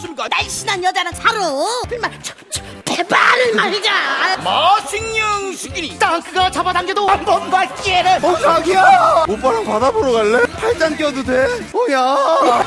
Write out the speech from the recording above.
왔습니까? 날씬한 여자는 사로 정말 그 대발을 말자 마식령 시끼니 땅크가 잡아당겨도 한 번만 기회를 어 자기야 오빠랑 바다 보러 갈래? 팔짱 껴도 돼? 어야